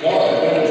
Guard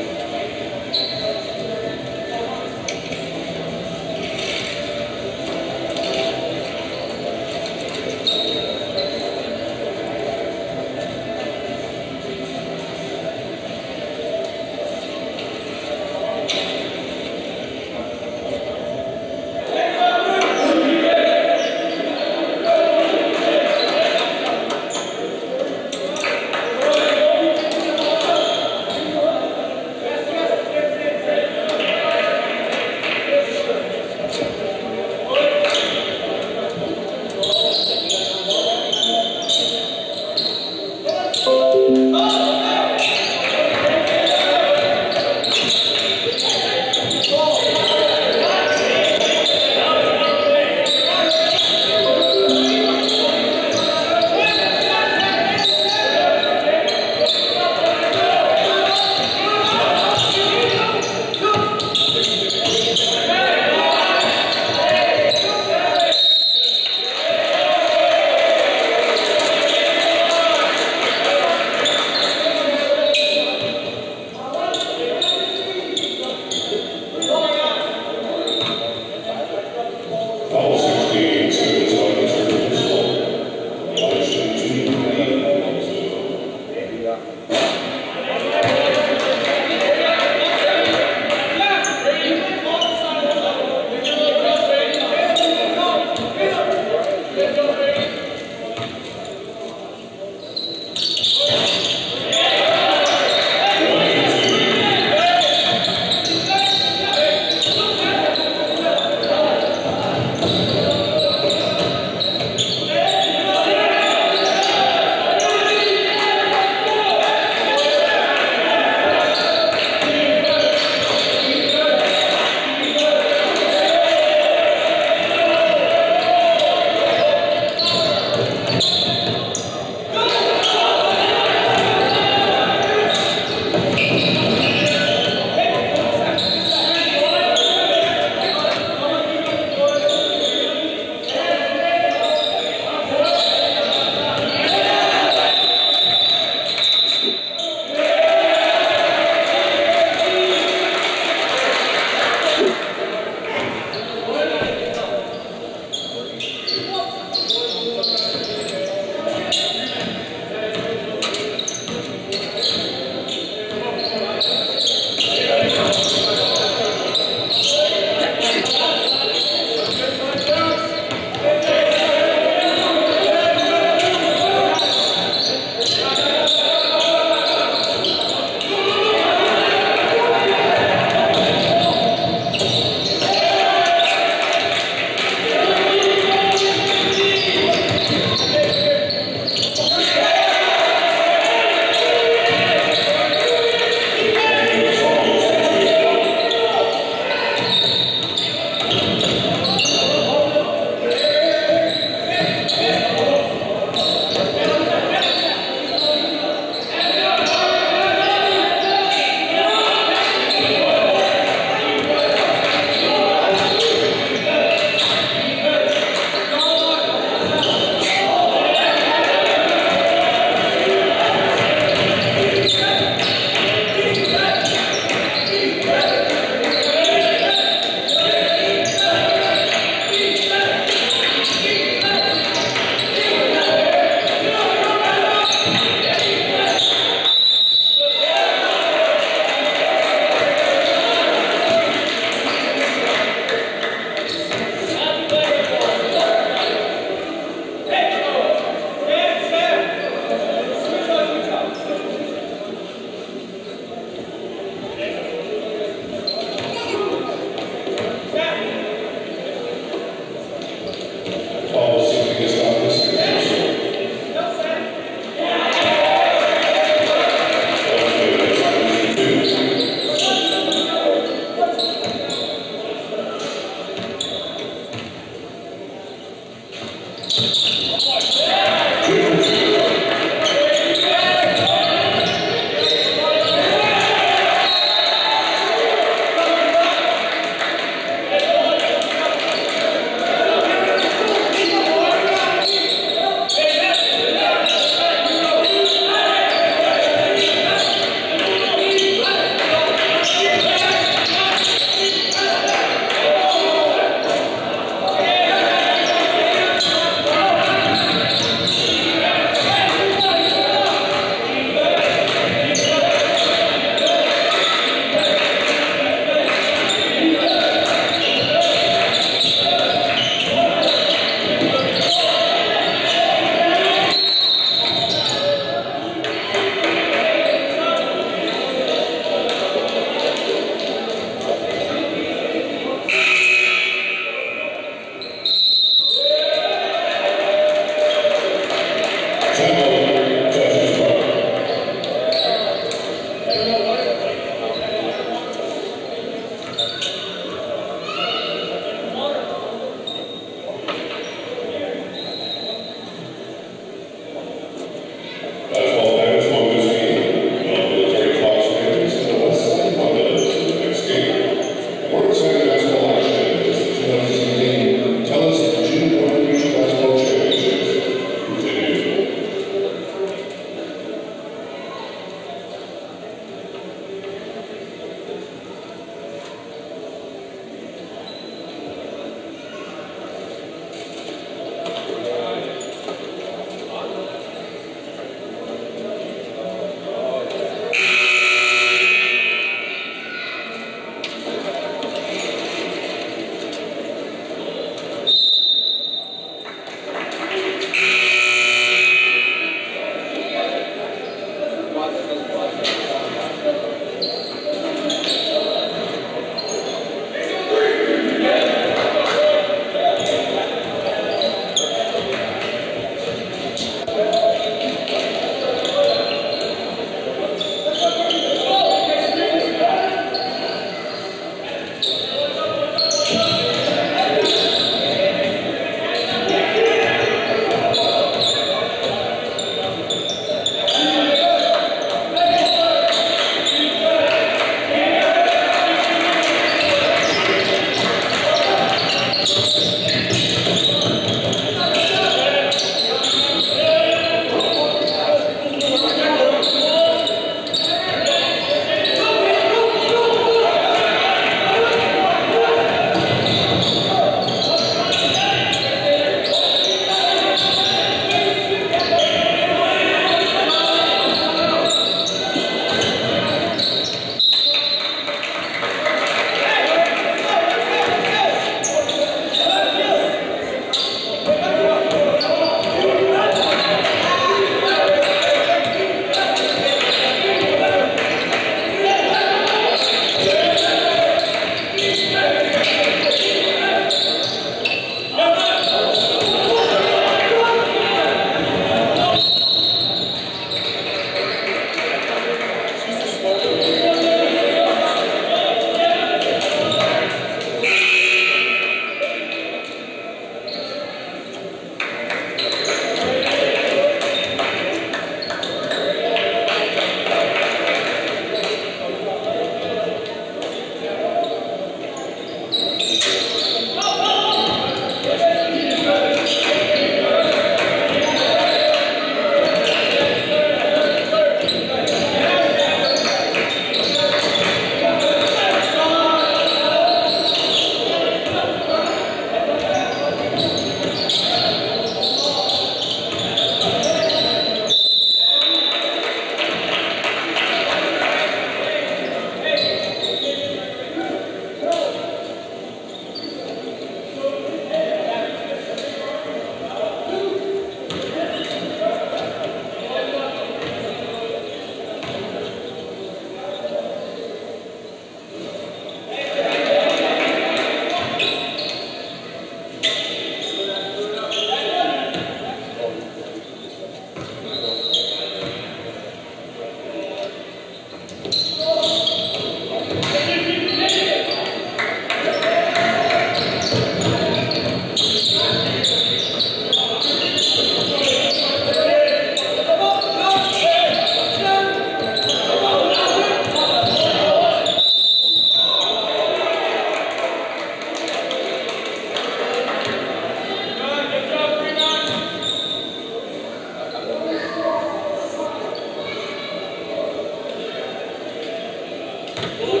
Ooh.